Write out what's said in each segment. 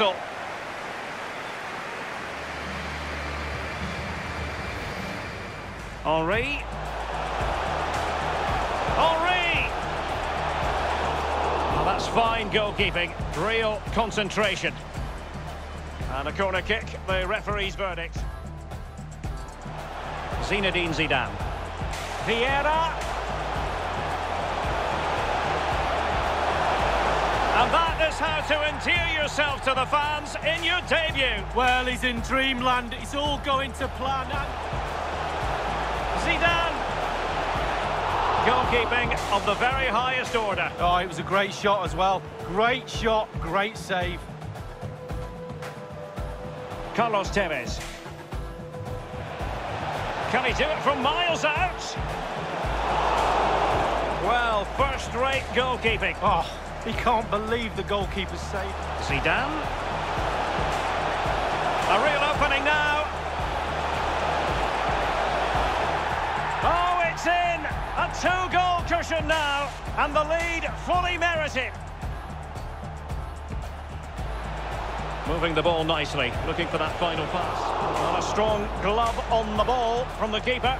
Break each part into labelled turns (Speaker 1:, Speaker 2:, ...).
Speaker 1: So. Henry. Henry! Well, that's fine goalkeeping. Real concentration. And a corner kick, the referee's verdict. Zinedine Zidane. Vieira. How to endear yourself to the fans in your debut.
Speaker 2: Well, he's in dreamland. It's all going to plan. And...
Speaker 1: Zidane. Goalkeeping of the very highest order.
Speaker 2: Oh, it was a great shot as well. Great shot, great save.
Speaker 1: Carlos Tevez. Can he do it from miles out? Well, first-rate goalkeeping.
Speaker 2: Oh, he can't believe the goalkeeper's save.
Speaker 1: Zidane. A real opening now. Oh, it's in! A two-goal cushion now, and the lead fully merited. Moving the ball nicely, looking for that final pass. A strong glove on the ball from the keeper.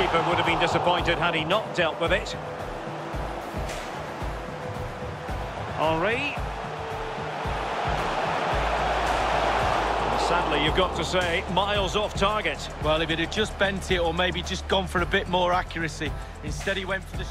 Speaker 1: And the keeper would have been disappointed had he not dealt with it. Henry. Sadly, you've got to say, miles off target.
Speaker 2: Well, if it had just bent it or maybe just gone for a bit more accuracy. Instead, he went for the...